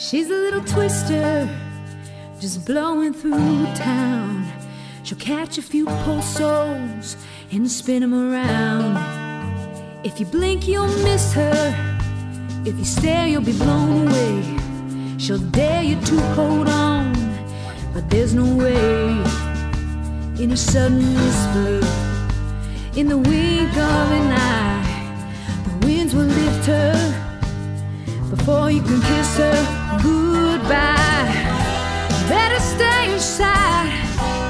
She's a little twister, just blowing through town. She'll catch a few souls and spin them around. If you blink, you'll miss her. If you stare, you'll be blown away. She'll dare you to hold on, but there's no way. In a sudden whisper, in the wink of an eye, the winds will lift her before you can kiss her goodbye. Better stay inside.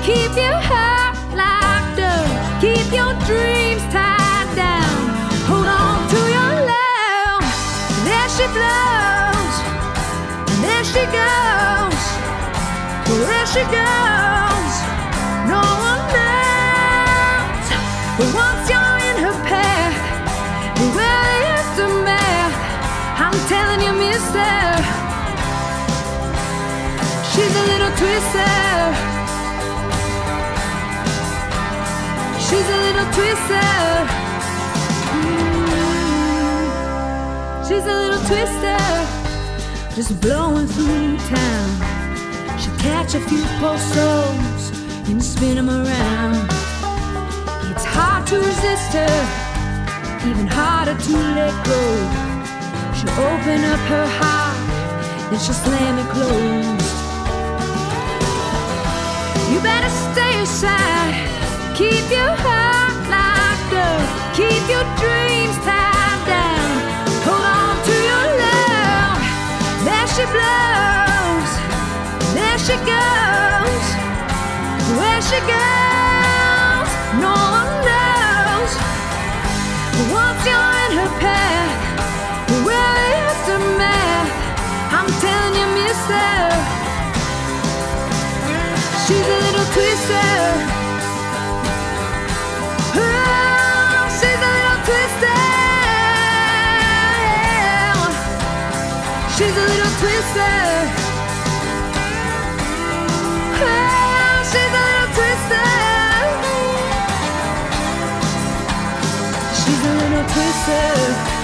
Keep your heart locked up. Keep your dreams tied down. Hold on to your love. There she blows. There she goes. There she goes. No one knows. But once you're mister. She's a little twister. She's a little twister. Mm. She's a little twister. Just blowing through town. She'll catch a few souls and spin them around. It's hard to resist her, even harder to let go. She'll open up her heart, then she'll slam it closed. You better stay aside. Keep your heart locked up. Keep your dreams tied down. Hold on to your love. There she blows. There she goes. Where she goes, She's a little twister. Oh, she's a little twister. She's a little twister. Oh, she's a little twister. She's a little twister.